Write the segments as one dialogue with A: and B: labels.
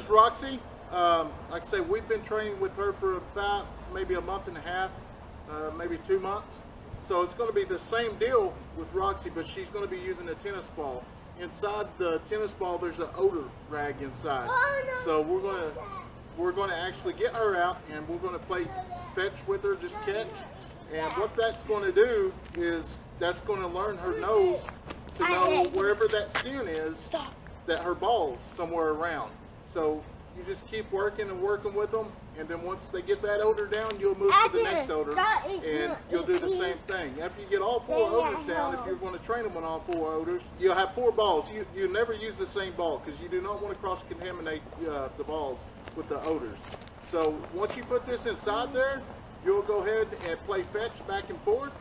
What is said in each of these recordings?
A: is Roxy. Um, like I say, we've been training with her for about maybe a month and a half, uh, maybe two months. So it's going to be the same deal with Roxy, but she's going to be using a tennis ball. Inside the tennis ball, there's an odor rag inside.
B: Oh, no.
A: So we're going to we're going to actually get her out and we're going to play fetch with her, just catch. And what that's going to do is that's going to learn her nose to know wherever that sin is that her ball's somewhere around. So you just keep working and working with them, and then once they get that odor down, you'll move to the next odor, and you'll do the same thing. After you get all four odors down, if you're going to train them on all four odors, you'll have four balls. You you never use the same ball because you do not want to cross contaminate uh, the balls with the odors. So once you put this inside there, you'll go ahead and play fetch back and forth,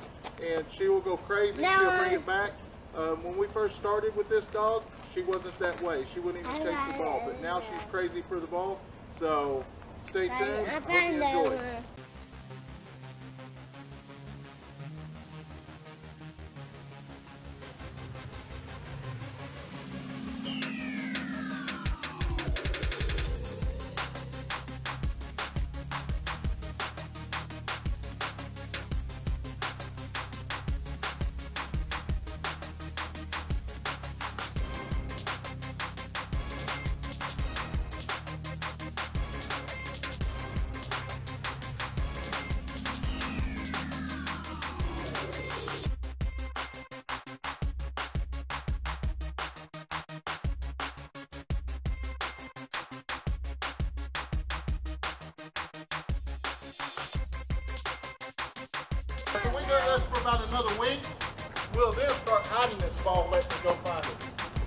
A: and she will go crazy. She'll bring it back. Um, when we first started with this dog, she wasn't that way. She wouldn't even chase the ball, but now she's crazy for the ball. So stay tuned. Hope you enjoy. After for about another week. We'll then start hiding this ball, letting it go find it.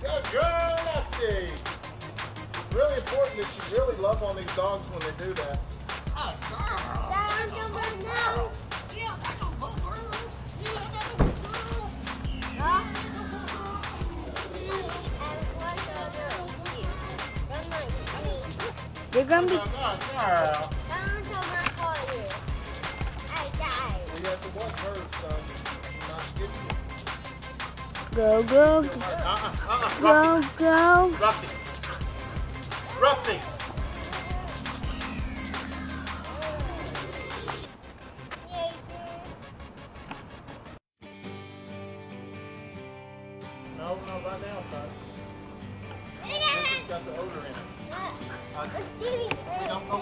A: Good girl, let's. Really important that you really love on these dogs when they do that. Oh, girl. That's a good girl. Yeah, that's a good girl. Yeah, that's a good girl.
B: You're gonna be.
A: Good girl. Well, you have to watch her, so not get you.
B: Go, go,
A: Uh-uh, uh-uh,
B: go, go.
A: Roxy. Roxy. No, no, right now, son. This has got the odor in it. Uh, we don't know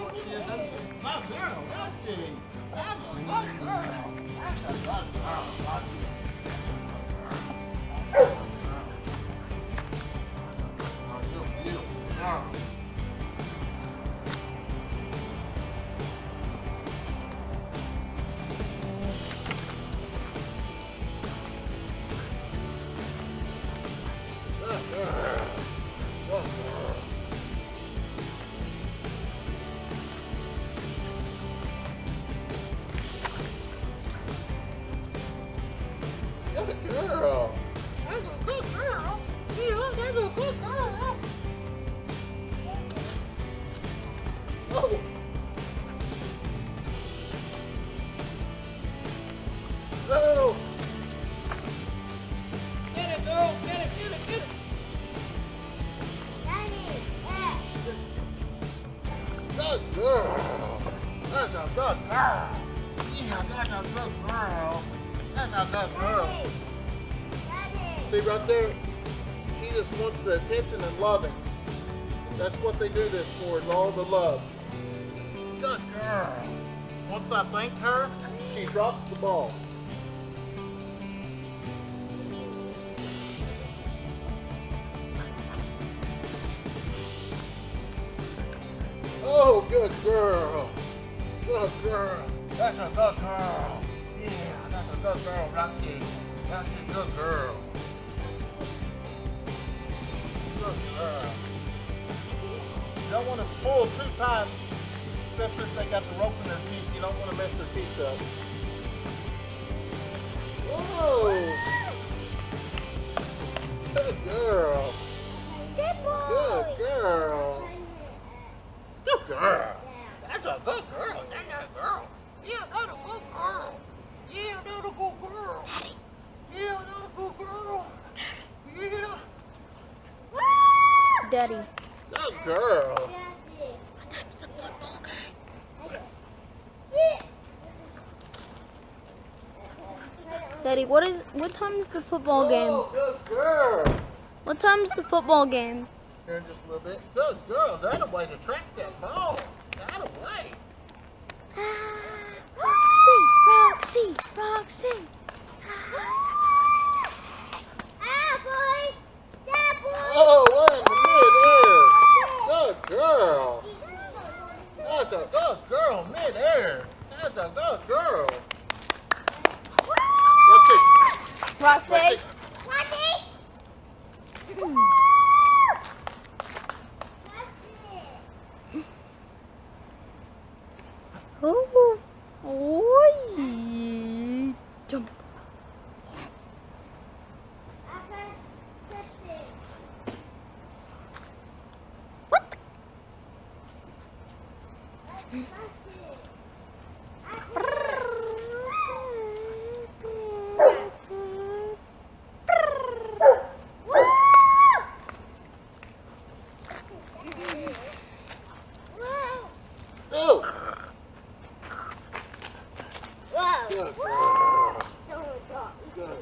A: That's a good girl. That's a good girl. See right there? She just wants the attention and loving. That's what they do this for, is all the love. Good girl. Once I thank her, she drops the ball. Oh, good girl. That's a good girl. Yeah, that's a good girl, Roxy. That's a good girl. Good girl. You don't want to pull too tight, especially if they got the rope in their teeth. You don't want to mess their teeth up.
B: daddy.
A: Good girl.
B: Daddy, what is what time's the football game?
A: Good girl.
B: What time's the football game?
A: Here just a little bit. Good girl. That a way to track that ball. That a way.
B: Roxy, Roxy, Roxy.
A: Good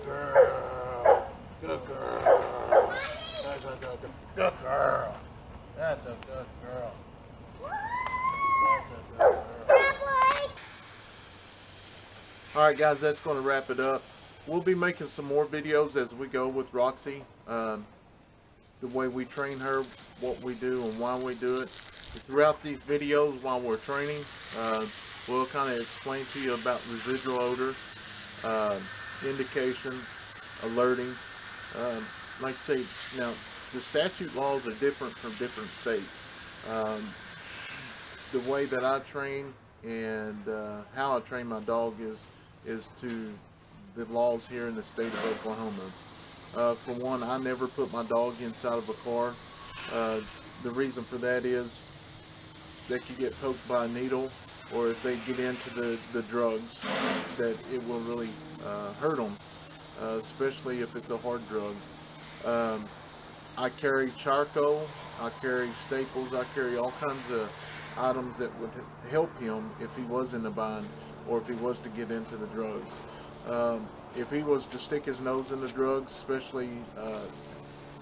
A: girl. Good girl. That's a good girl. That's a good girl. All right, guys, that's going to wrap it up. We'll be making some more videos as we go with Roxy. Um, the way we train her, what we do, and why we do it. Throughout these videos, while we're training, uh, we'll kind of explain to you about residual odor, uh, indication, alerting. Um, like I say, now the statute laws are different from different states. Um, the way that I train and uh, how I train my dog is is to the laws here in the state of Oklahoma. Uh, for one, I never put my dog inside of a car. Uh, the reason for that is they could get poked by a needle or if they get into the, the drugs that it will really uh, hurt them, uh, especially if it's a hard drug. Um, I carry charcoal, I carry staples, I carry all kinds of items that would help him if he was in a bind or if he was to get into the drugs. Um, if he was to stick his nose in the drugs, especially uh,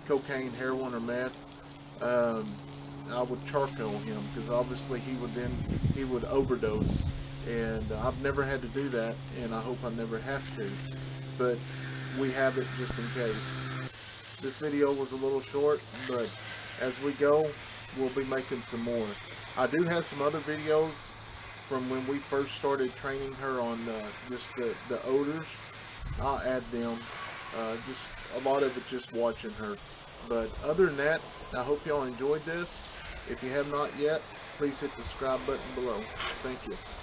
A: cocaine, heroin, or meth, um, I would charcoal him because obviously he would then he would overdose, and I've never had to do that, and I hope I never have to. But we have it just in case. This video was a little short, but as we go, we'll be making some more. I do have some other videos from when we first started training her on uh, just the, the odors. I'll add them. Uh, just a lot of it just watching her. But other than that, I hope y'all enjoyed this. If you have not yet, please hit the subscribe button below. Thank you.